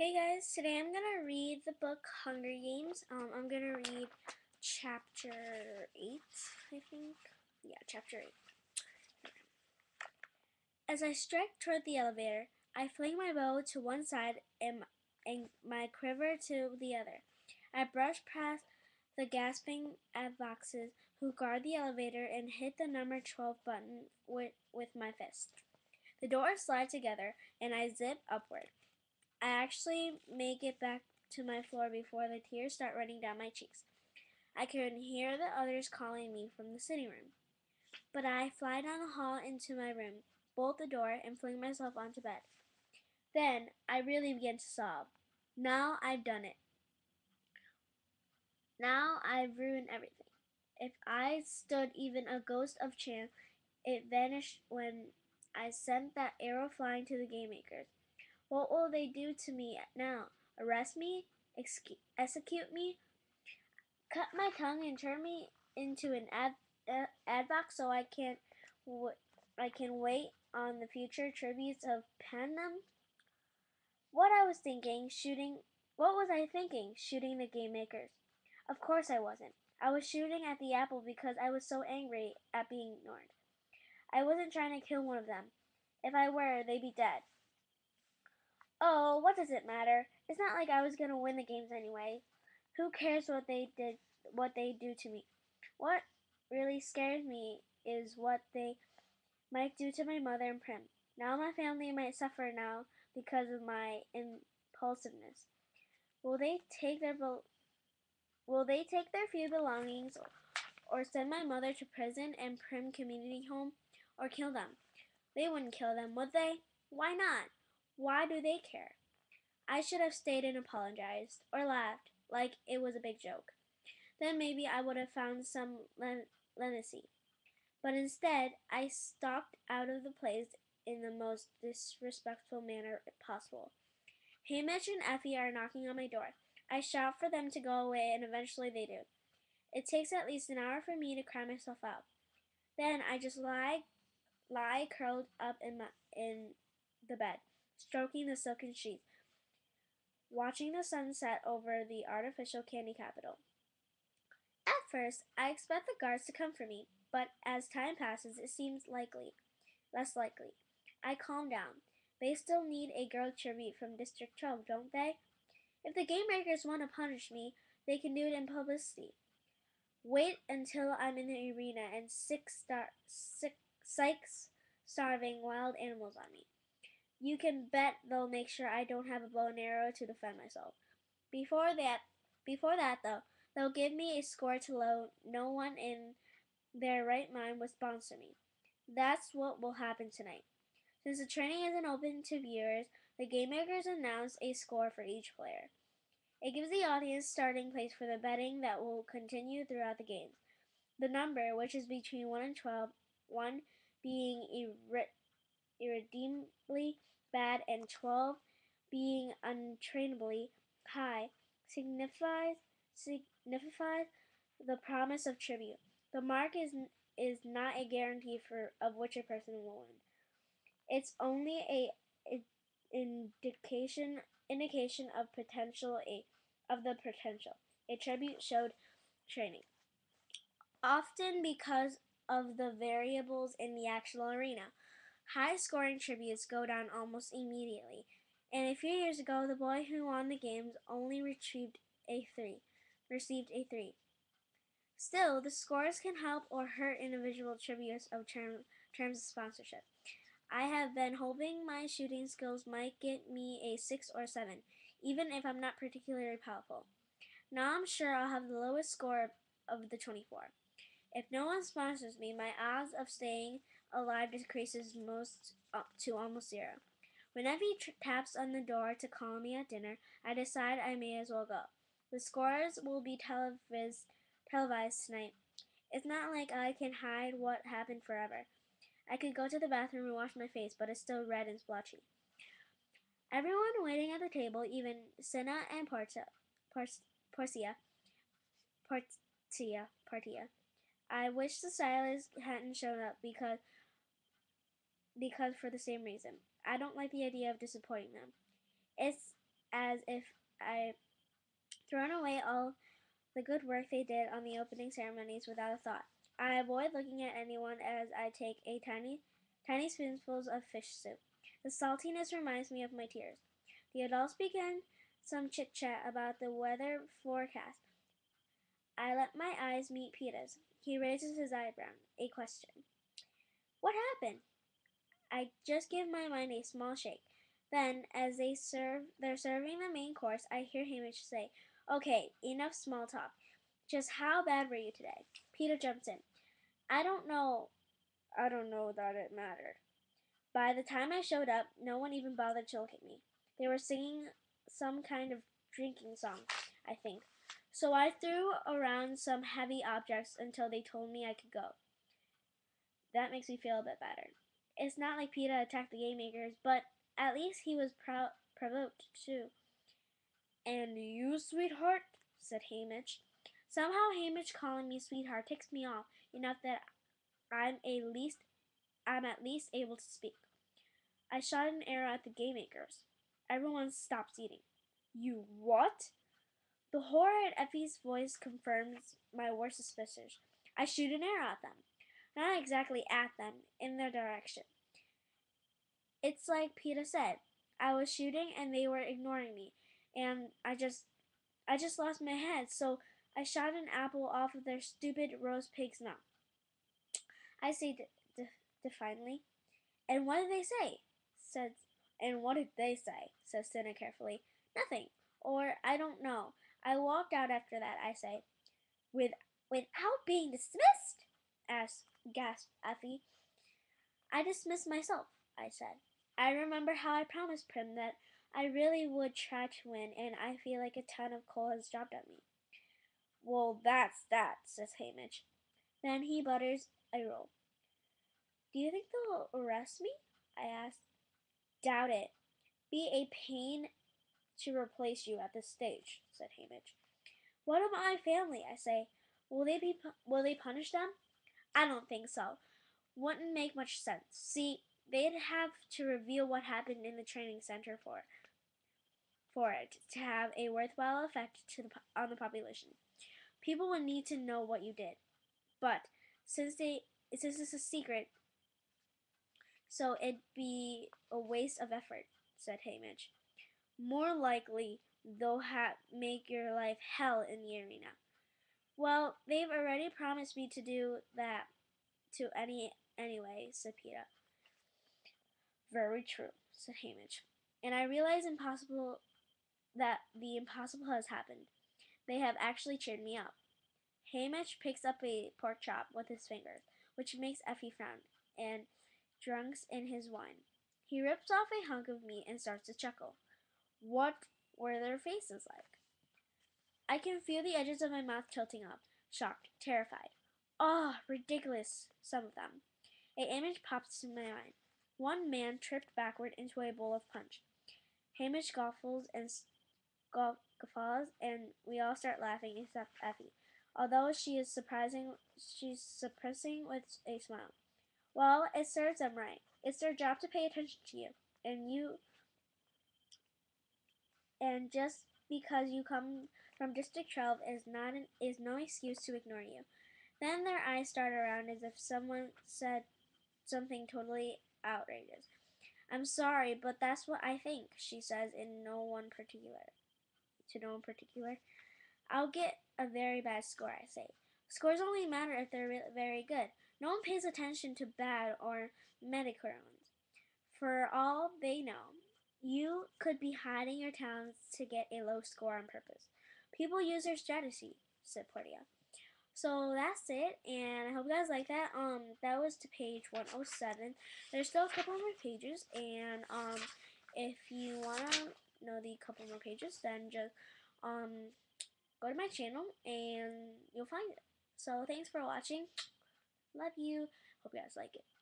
Hey guys, today I'm gonna read the book Hunger Games. Um, I'm gonna read chapter 8, I think. Yeah, chapter 8. As I strike toward the elevator, I fling my bow to one side and, and my quiver to the other. I brush past the gasping advoxes who guard the elevator and hit the number 12 button with, with my fist. The doors slide together and I zip upward. I actually make it back to my floor before the tears start running down my cheeks. I can hear the others calling me from the sitting room. But I fly down the hall into my room, bolt the door, and fling myself onto bed. Then I really begin to sob. Now I've done it. Now I've ruined everything. If I stood even a ghost of chance, it vanished when I sent that arrow flying to the game makers. What will they do to me now? Arrest me? Execute me? Cut my tongue and turn me into an ad, uh, ad box so I can I can wait on the future tributes of Panem? What I was thinking, shooting what was I thinking? Shooting the game makers. Of course I wasn't. I was shooting at the apple because I was so angry at being ignored. I wasn't trying to kill one of them. If I were, they'd be dead. Oh, what does it matter? It's not like I was going to win the games anyway. Who cares what they did what they do to me? What really scares me is what they might do to my mother and Prim. Now my family might suffer now because of my impulsiveness. Will they take their will they take their few belongings or send my mother to prison and Prim community home or kill them? They wouldn't kill them, would they? Why not? Why do they care? I should have stayed and apologized, or laughed, like it was a big joke. Then maybe I would have found some len- leniency. But instead, I stalked out of the place in the most disrespectful manner possible. Haymitch and Effie are knocking on my door. I shout for them to go away, and eventually they do. It takes at least an hour for me to cry myself out. Then I just lie, lie curled up in my in the bed stroking the silken sheath, watching the sun set over the artificial candy Capitol. At first, I expect the guards to come for me, but as time passes, it seems likely, less likely. I calm down. They still need a girl tribute from District 12, don't they? If the game makers want to punish me, they can do it in publicity. Wait until I'm in the arena and six star six psychs starving wild animals on me. You can bet they'll make sure I don't have a bow and arrow to defend myself. Before that, before that though, they'll give me a score to low. No one in their right mind would sponsor me. That's what will happen tonight. Since the training isn't open to viewers, the game makers announce a score for each player. It gives the audience starting place for the betting that will continue throughout the games. The number, which is between 1 and 12, 1 being irre- irredeemably bad and 12 being untrainably high signifies signifies the promise of tribute. The mark is is not a guarantee for of which a person will win. It's only a, a indication indication of potential a of the potential. A tribute showed training. Often because of the variables in the actual arena. High scoring tributes go down almost immediately, and a few years ago, the boy who won the games only retrieved a three, received a three. Still, the scores can help or hurt individual tributes of term, terms of sponsorship. I have been hoping my shooting skills might get me a 6 or 7, even if I'm not particularly powerful. Now I'm sure I'll have the lowest score of the 24. If no one sponsors me, my odds of staying alive decreases most up to almost zero. Whenever he taps on the door to call me at dinner, I decide I may as well go. The scores will be televised, televised tonight. It's not like I can hide what happened forever. I could go to the bathroom and wash my face, but it's still red and splotchy. Everyone waiting at the table, even Cinna and Portia, Porcia, Portia, Portia, I wish the stylist hadn't shown up because because for the same reason. I don't like the idea of disappointing them. It's as if I thrown away all the good work they did on the opening ceremonies without a thought. I avoid looking at anyone as I take a tiny, tiny spoonfuls of fish soup. The saltiness reminds me of my tears. The adults begin some chit chat about the weather forecast. I let my eyes meet Peeta's. He raises his eyebrow. A question. What happened? I just give my mind a small shake. Then, as they serve, they're serving the main course, I hear Haymitch say, Okay, enough small talk. Just how bad were you today? Peeta jumps in. I don't know. I don't know that it mattered. By the time I showed up, no one even bothered to look at me. They were singing some kind of drinking song, I think. So I threw around some heavy objects until they told me I could go. That makes me feel a bit better. It's not like Peeta attacked the game makers, but at least he was provoked too. And you, sweetheart? said Haymitch. Somehow Haymitch calling me sweetheart ticks me off enough that I'm a least I'm at least able to speak. I shot an arrow at the game makers. Everyone stops eating. You what? The horror at Effie's voice confirms my worst suspicions. I shoot an arrow at them. Not exactly at them, in their direction. It's like Peeta said. I was shooting and they were ignoring me, and I just I just lost my head, so I shot an apple off of their stupid roast pig's mouth. I say de- de- defiantly. And what did they say? Said, and what did they say? Says Cinna carefully. Nothing. Or I don't know. I walked out after that. I say, with without being dismissed. Asked, gasped Effie. I dismissed myself. I said. I remember how I promised Prim that I really would try to win, and I feel like a ton of coal has dropped on me. Well, that's that, says Haymitch. Then he butters a roll. Do you think they'll arrest me? I asked. Doubt it. Be a pain to replace you at this stage, said Haymitch. What of my family? I say. Will they be? Will they punish them? I don't think so. Wouldn't make much sense. See, they'd have to reveal what happened in the training center for for it to have a worthwhile effect to the, on the population. People would need to know what you did. But since they since it's a secret, so it'd be a waste of effort, said Haymitch. More likely, they'll ha- make your life hell in the arena. Well, they've already promised me to do that to any anyway, said Peeta. Very true, said Haymitch. And I realize impossible that the impossible has happened. They have actually cheered me up. Haymitch picks up a pork chop with his fingers, which makes Effie frown, and drunks in his wine. He rips off a hunk of meat and starts to chuckle. What were their faces like? I can feel the edges of my mouth tilting up, shocked, terrified. Ah, oh, ridiculous, some of them. A image pops to my mind. One man tripped backward into a bowl of punch. Haymitch guffaws and guffaws, and we all start laughing except Effie, although she is surprising. She's suppressing with a smile. Well, it serves them right. It's their job to pay attention to you, and you. And just because you come from District 12 is not an, is no excuse to ignore you. Then their eyes start around as if someone said something totally outrageous. I'm sorry, but that's what I think, she says in no one particular. To no one particular. I'll get a very bad score, I say. Scores only matter if they're very good. No one pays attention to bad or mediocre ones. For all they know, you could be hiding your talents to get a low score on purpose. People use their strategy, said Portia. So that's it, and I hope you guys like that. Um, that was to page 107. There's still a couple more pages, and um, if you wanna know the couple more pages, then just um, go to my channel and you'll find it. So thanks for watching. Love you. Hope you guys like it.